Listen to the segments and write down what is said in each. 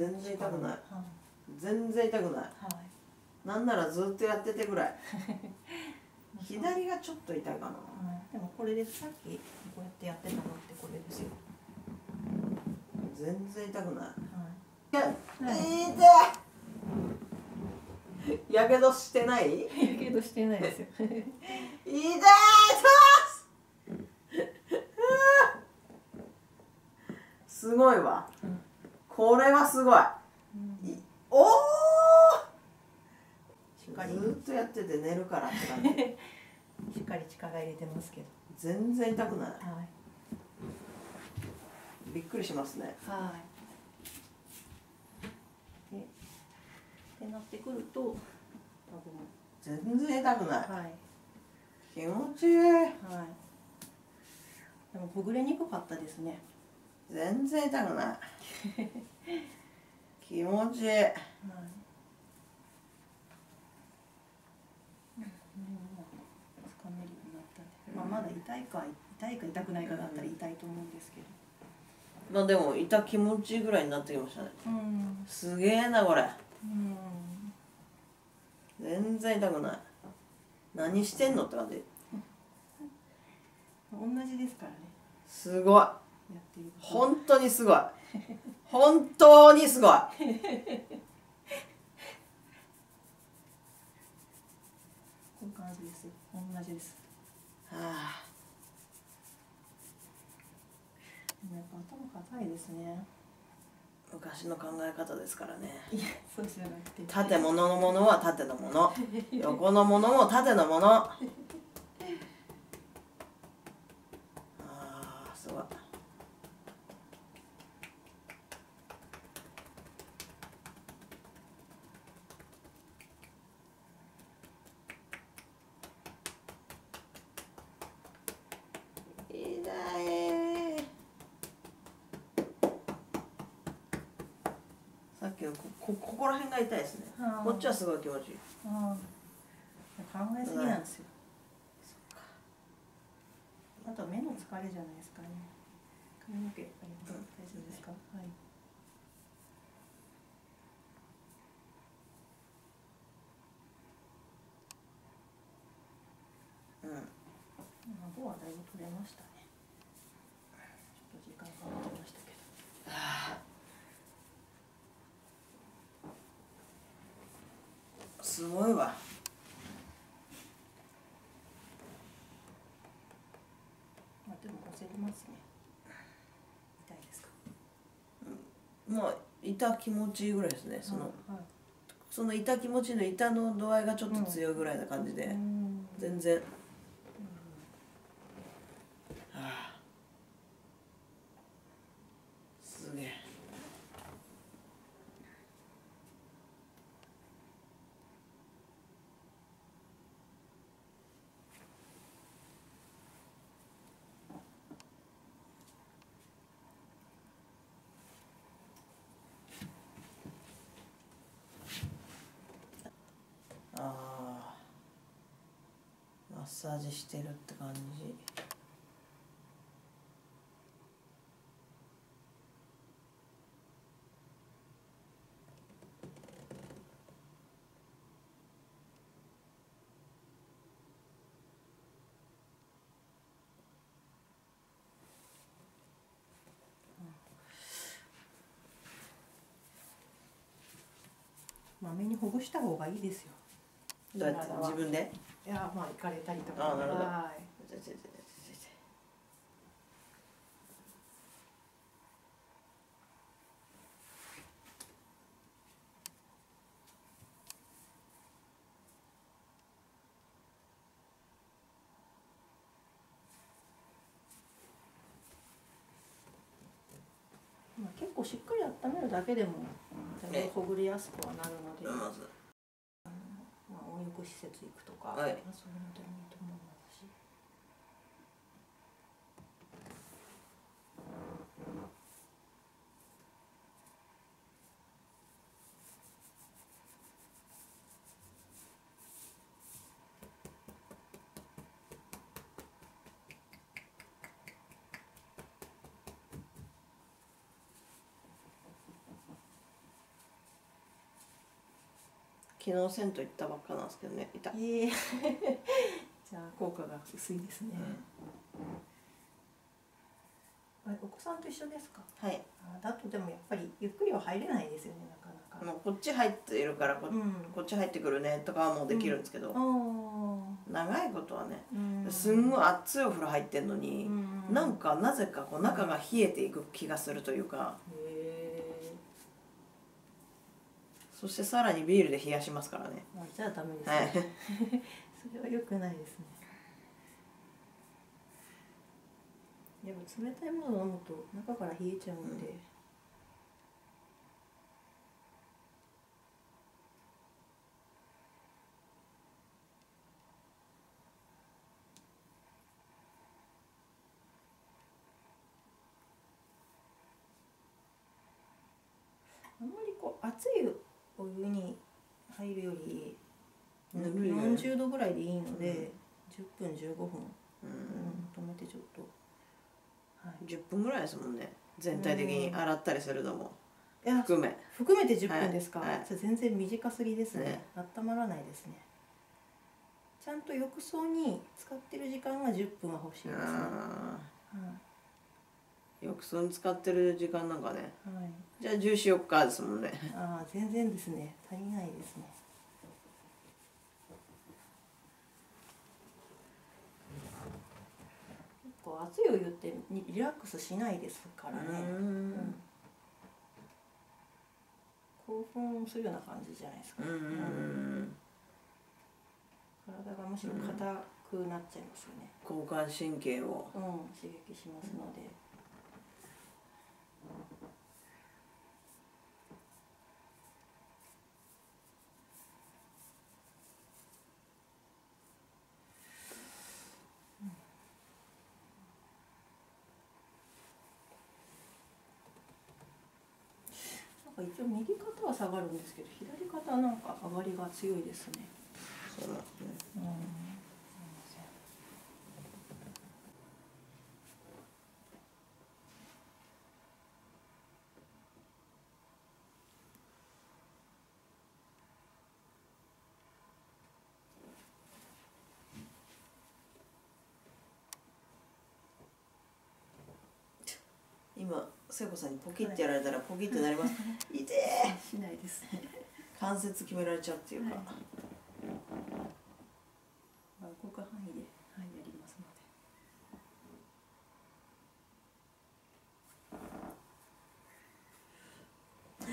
全然痛くない。はい。全然痛くない。はい。なんならずっとやっててぐらい。左がちょっと痛いかな。はい。でもこれでさっきこうやってやってたのってこれですよ。全然痛くない。はい。いや けどしてない？やけどしてないですよ。痛い！すごいわ。うんこれはすごい。うん。いおおしっかりずっとやってて寝るからって感じ。しっかり力入れてますけど。全然痛くない。はい。びっくりしますね。はい。でってなってくると多全然痛くない。分はい。気持ちいい。はい。でもほぐれにくかったですね。全然痛くない 気持ちいい。まあ、まだ痛いか痛いか痛くないかだったら痛いと思うんですけど。まあでも痛気持ちいいぐらいになってきましたね。うん。すげえなこれ。うん。全然痛くない。何してんのって感じ。同じですからね。すごい。やっていること。本当にすごい。本当にすごい。こういう感じですよ。同じです。はあ。でもやっぱ頭硬いですね。昔の考え方ですからね。いやそうじゃなくて。縦物のものは縦のもの。横のものも縦のものああすごい痛いさっきのここここら辺が痛いですね。あーこっちはすごい気持ちいい。ああ考えすぎなんですよ。あとは目の疲れじゃないですかね。髪の毛あります大丈夫ですか？はい。うん。顎はだいぶ取れましたねちょっと時間かかりましたけどすごいわまあでも押せますね。痛いですか？もう痛気持ちいいぐらいですねその、はい。その痛気持ちの痛の度合いがちょっと強いぐらいな感じで、うん。全然、ッサージしてるって感じ。まめにほぐした方がいいですよ。自分で？いやまあ行かれたりとか。あなるほど。はい。まあ、結構しっかり温めるだけでもほぐれやすくはなるので、施設行くとか、はい。まあそういうのでもいいと昨日銭湯行ったばっかなんですけどねいた、ええ じゃあ効果が薄いですね、あれお子さんと一緒ですか？はい。あだとでもやっぱりゆっくりは入れないですよねなかなか。もうこっち入っているからこ,、うん。こっち入ってくるねとかはもうできるんですけど、ああ長いことはねうん。すんごい熱いお風呂入ってんのに、うん。なんかなぜかこう中が冷えていく気がするというか。へそしてさらにビールで冷やしますからね。えあじゃあダメですね、はい。それは良くないですね。でも冷たいものを飲むと中から冷えちゃうので、あんまりこう熱いお湯に入るよりぬるいよね40度ぐらいでいいので、10分15分、ううんん、止めてちょっと、はい、10分ぐらいですもんね。全体的に洗ったりするのも。いや含め。含めて10分ですか、はい。全然短すぎですね。ね。温まらないですね。ちゃんと浴槽に使ってる時間が10分は欲しいですね、はあー浴槽に使ってる時間なんかね。いはい、じゃあ14日ですもんね。ああ全然ですね。足りないですね。結構熱いお湯ってにリラックスしないですからね、うん。興奮するような感じじゃないですか、うんうん体がむしろ硬くなっちゃいますよね、交感神経を。うん、刺激しますので、か一応右肩は下がるんですけど左肩なんか上がりが強いですね。そうなんですねう、ん今聖子さんにポキってやられたらポキってなります痛えしないですね。関節決められちゃうっていうか、はいまあ、動く範囲で、はい、やりますので。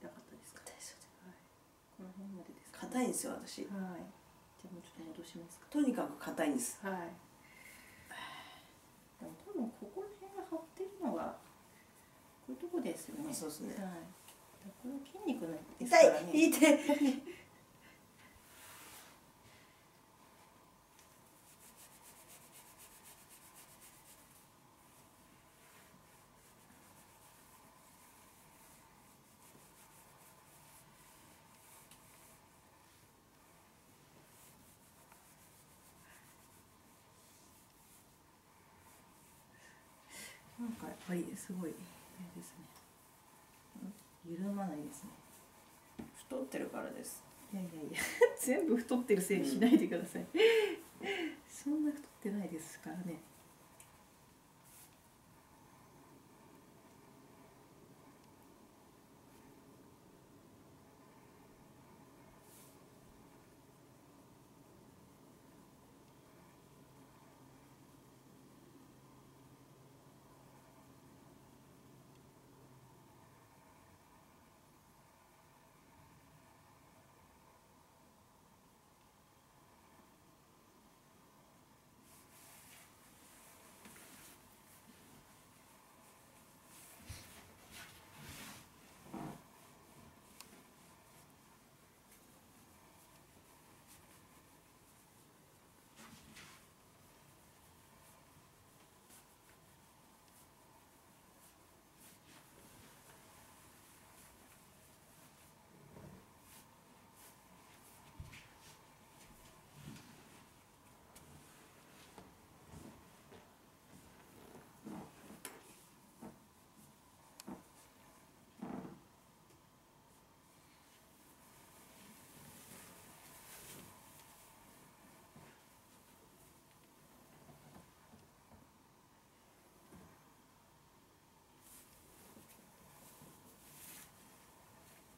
痛かったですか？はい。この辺までですか？硬いんですよ私はい。じゃあもうちょっと戻しますか。とにかく硬いんですはい。分ここら辺が張ってるのがこういうとこですよね。そうですねはい。これ筋肉のです痛からね。い痛いぱりすごいですね。緩まないですね。太ってるからですいやいやいや 全部太ってるせいにしないでください。そんな太ってないですからね。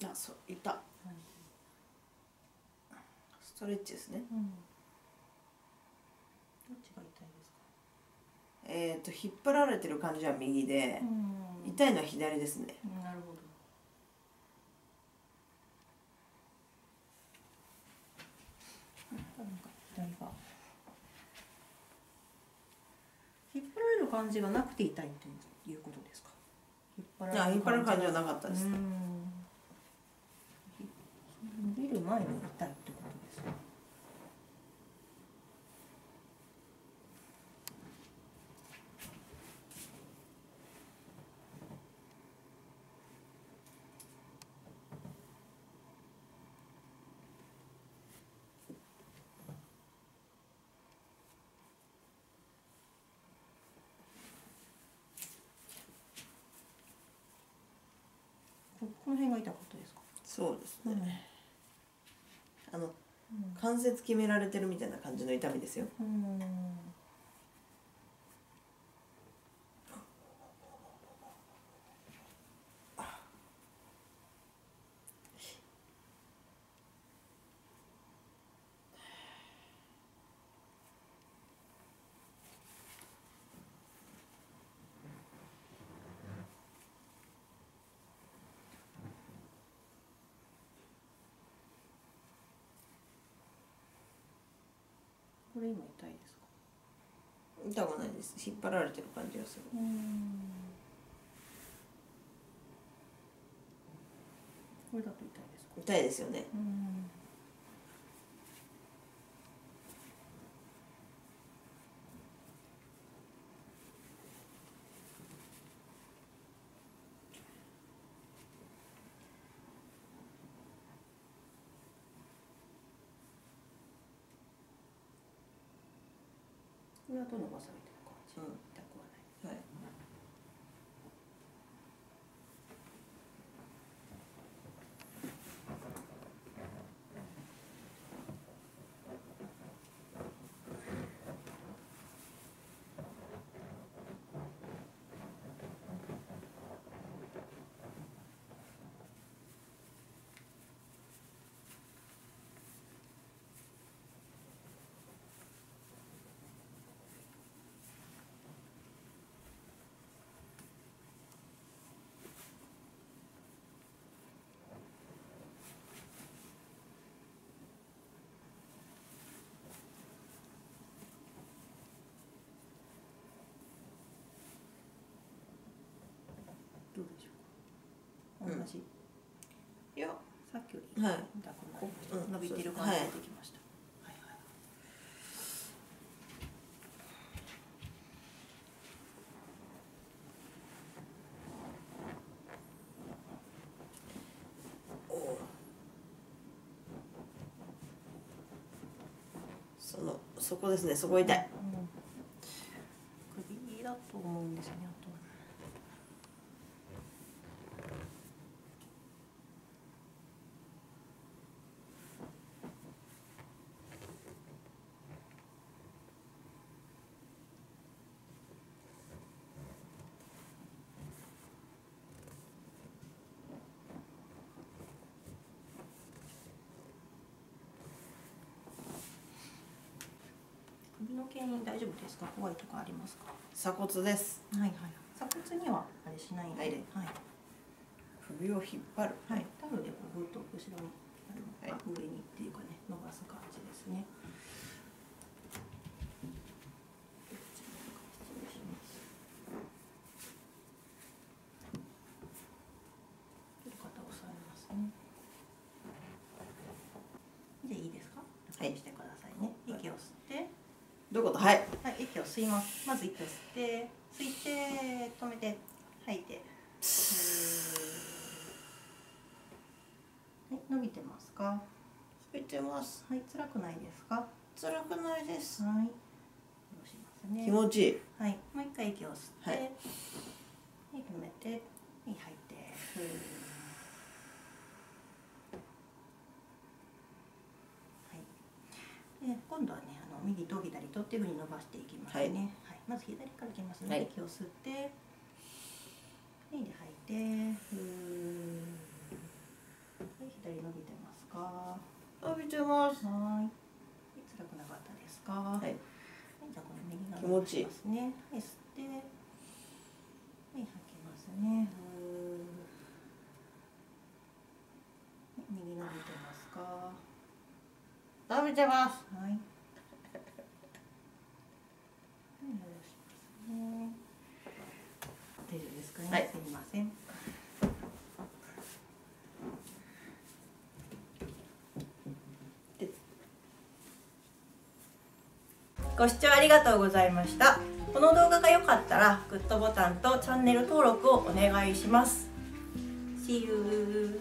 あそういたストレッチですねうん。どっちが痛いですか。えっ、と引っ張られてる感じは右で、うん痛いのは左ですねなるほど。引っ張られる感じがなくて痛いということですか？引っ張いや引っ張る感じはなかったです、うん。伸びる前に痛いってことですね。ここの辺が痛かったですか？そうですね、あのうん。関節決められてるみたいな感じの痛みですよ。うんれ今痛いですか？痛くないです。引っ張られてる感じがする。これだと痛いですか？痛いですよねうん。これはど伸ばされてる感じ。うん痛くはない。はいどうでしょうか。うん同じ。いやさっきよりはい痛くない、うん伸びてる感じが出てきました。はいはい。おそのそこですねそこ痛いうん首だと思うんですよね。あと。首の原因大丈夫ですか？怖いとかありますか？鎖骨ですはいはい。鎖骨にはあれしないので、はい。首を引っ張るはい、タオルでこうぐっと後ろにあの、はいあ上にっていうかね伸ばす感じですね。どっちも失礼します。ちょっと肩を押さえますね。でいいですか？はい楽にしてくださいね。息を吸って、どういうこと？はいはい、息を吸います。まず息を吸って、吸って止めて吐いて。はい、伸びてますか？ついてますはい、辛くないですか？は辛くないですい。下ろしますね？気持ちいいはい、もう一回息を吸って、はいはい、止めて、はい、吐いて。はい。で、今度はね、右と左とっていうふうに伸ばしていきますね。はい。はい、まず左からいきますね。はい。息を吸って、はい、で吐いて。ふー。り伸びてますか？伸びてます。はい。辛くなかったですか？はい。はいじゃあこれ右側気持ちいいますね。はい吸ってはい吐きますね。ふ右伸びてますか？伸びてます。はい。はい、戻しますね。大丈夫ですかね。はいすみません。ご視聴ありがとうございました。この動画が良かったらグッドボタンとチャンネル登録をお願いします。See you!